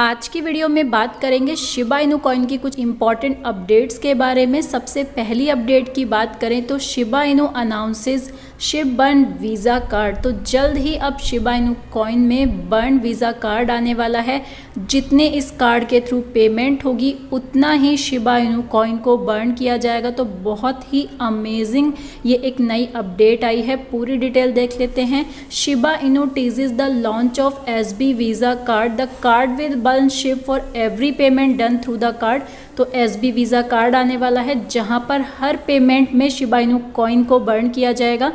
आज की वीडियो में बात करेंगे शिबा इनू कॉइन की कुछ इंपॉर्टेंट अपडेट्स के बारे में। सबसे पहली अपडेट की बात करें तो Shiba Inu announces Shib burn Visa card. तो जल्द ही अब शिबा इनू कॉइन में बर्न वीज़ा कार्ड आने वाला है। जितने इस कार्ड के थ्रू पेमेंट होगी, उतना ही शिबा इनू कॉइन को बर्न किया जाएगा। तो बहुत ही अमेजिंग ये एक नई अपडेट आई है। पूरी डिटेल देख लेते हैं। Shiba Inu teases the launch of S B Visa card. The card with burn ship for every payment done through the card. तो एस बी वीज़ा कार्ड आने वाला है, जहाँ पर हर पेमेंट में शिबा इनू कॉइन को बर्न किया जाएगा।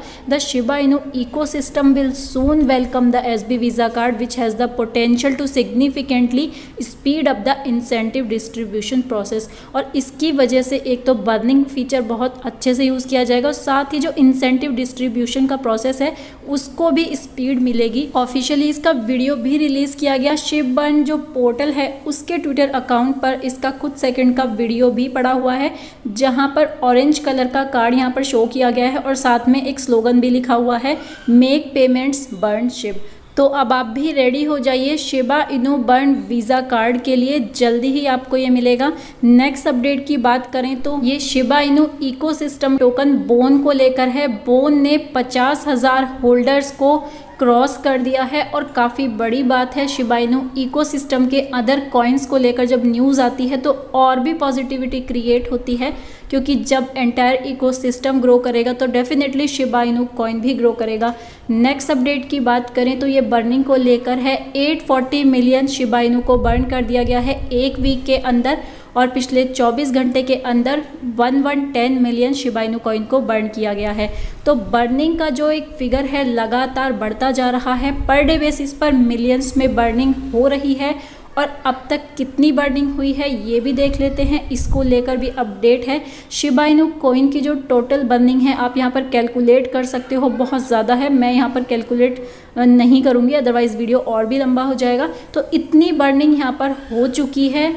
Inu ecosystem will soon welcome the S B Visa card which has the potential to significantly speed up the incentive distribution process और इसकी वजह से एक तो बर्निंग फीचर बहुत अच्छे से यूज़ किया जाएगा और साथ ही जो इंसेंटिव डिस्ट्रीब्यूशन का प्रोसेस है, उसको भी स्पीड मिलेगी। ऑफिशियली इसका वीडियो भी रिलीज़ किया गया। शिव बर्न जो पोर्टल है, उसके ट्विटर अकाउंट पर इसका कुछ सेकेंड का वीडियो भी पड़ा हुआ है, जहाँ पर ऑरेंज कलर का कार्ड यहाँ पर शो किया गया है और साथ में एक स्लोगन भी लिखा हुआ है मेक पेमेंट्स बर्न शिप तो अब आप भी रेडी हो जाइए Shiba Inu burn Visa card के लिए, जल्दी ही आपको ये मिलेगा। नेक्स्ट अपडेट की बात करें तो ये Shiba Inu ecosystem token bone को लेकर है। बोन ने पचास हज़ार होल्डर्स को क्रॉस कर दिया है और काफ़ी बड़ी बात है शिबाइनो इकोसिस्टम के अदर कॉइन्स को लेकर जब न्यूज़ आती है तो और भी पॉजिटिविटी क्रिएट होती है। क्योंकि जब एंटायर इकोसिस्टम ग्रो करेगा तो डेफिनेटली शिबाइनो कॉइन भी ग्रो करेगा। नेक्स्ट अपडेट की बात करें तो ये बर्निंग को लेकर है 840 मिलियन शिबाइनो को बर्न कर दिया गया है एक वीक के अंदर, और पिछले 24 घंटे के अंदर one one ten million Shiba Inu coin को बर्न किया गया है। तो बर्निंग का जो एक फिगर है, लगातार बढ़ता जा रहा है पर डे बेसिस पर मिलियंस में बर्निंग हो रही है और अब तक कितनी बर्निंग हुई है ये भी देख लेते हैं। इसको लेकर भी अपडेट है। शिबाइनू कोइन की जो टोटल बर्निंग है, आप यहाँ पर कैलकुलेट कर सकते हो। बहुत ज़्यादा है। मैं यहाँ पर कैलकुलेट नहीं करूँगी, अदरवाइज़ वीडियो और भी लंबा हो जाएगा। तो इतनी बर्निंग यहाँ पर हो चुकी है।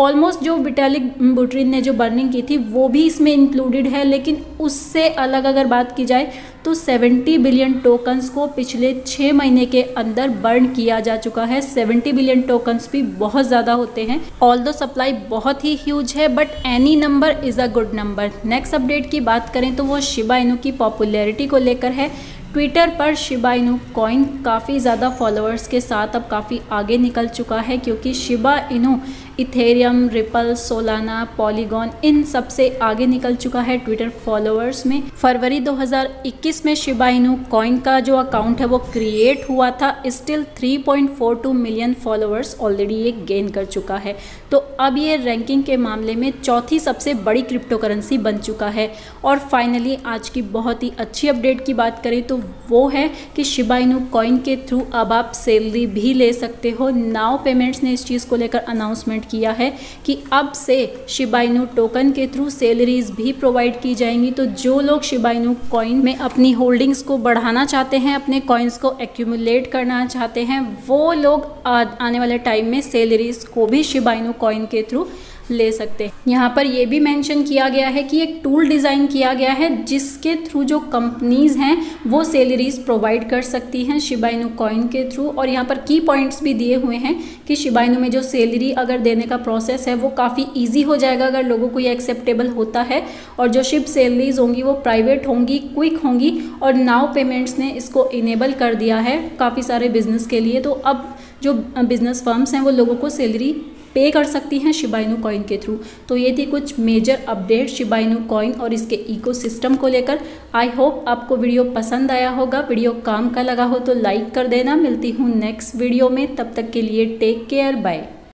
ऑलमोस्ट जो विटालिक बुट्रिन ने जो बर्निंग की थी, वो भी इसमें इंक्लूडेड है, लेकिन उससे अलग अगर बात की जाए तो 70 बिलियन टोकन्स को पिछले छः महीने के अंदर बर्न किया जा चुका है। 70 बिलियन टोकन्स भी बहुत ज़्यादा होते हैं। ऑल दो सप्लाई बहुत ही ह्यूज है but any number is a good number next update की बात करें तो वो शिबा इनू की पॉपुलैरिटी को लेकर है। ट्विटर पर शिबा इनू कॉइन काफ़ी ज़्यादा फॉलोअर्स के साथ अब काफ़ी आगे निकल चुका है, क्योंकि Shiba Inu Ethereum Ripple Solana Polygon इन सबसे आगे निकल चुका है ट्विटर फॉलोअर्स में। फरवरी 2021 में शिबाइनू कॉइन का जो अकाउंट है वो क्रिएट हुआ था। स्टिल 3.42 मिलियन फॉलोअर्स ऑलरेडी ये गेन कर चुका है। तो अब ये रैंकिंग के मामले में चौथी सबसे बड़ी क्रिप्टो करेंसी बन चुका है। और फाइनली आज की बहुत ही अच्छी अपडेट की बात करें तो वो है कि शिबाइनू कॉइन के थ्रू अब आप सैलरी भी ले सकते हो। नाव पेमेंट्स ने इस चीज़ को लेकर अनाउंसमेंट किया है कि अब से शिबाइनू टोकन के थ्रू सैलरीज भी प्रोवाइड की जाएँगी। तो जो लोग शिबाइनू कॉइन में अपनी होल्डिंग्स को बढ़ाना चाहते हैं, अपने कॉइन्स को एक्यूमुलेट करना चाहते हैं, वो लोग आने वाले टाइम में सैलरीज को भी शिबाइनू कॉइन के थ्रू ले सकते हैं। यहाँ पर ये भी मेंशन किया गया है कि एक टूल डिज़ाइन किया गया है जिसके थ्रू जो कंपनीज़ हैं, वो सैलरीज प्रोवाइड कर सकती हैं शिबाइनू कॉइन के थ्रू और यहाँ पर की पॉइंट्स भी दिए हुए हैं कि शिबाइनू में जो सैलरी अगर देने का प्रोसेस है, वो काफ़ी ईजी हो जाएगा अगर लोगों को ये एक्सेप्टेबल होता है और जो शिप सैलरीज होंगी, वो प्राइवेट होंगी क्विक होंगी और नाव पेमेंट्स ने इसको इनेबल कर दिया है काफ़ी सारे बिज़नेस के लिए। तो अब जो बिज़नेस फर्म्स हैं, वो लोगों को सैलरी पे कर सकती हैं शिबाइनू कॉइन के थ्रू तो ये थी कुछ मेजर अपडेट शिबाइनू कॉइन और इसके इकोसिस्टम को लेकर। आई होप आपको वीडियो पसंद आया होगा। वीडियो काम का लगा हो तो लाइक कर देना। मिलती हूँ नेक्स्ट वीडियो में। तब तक के लिए टेक केयर बाय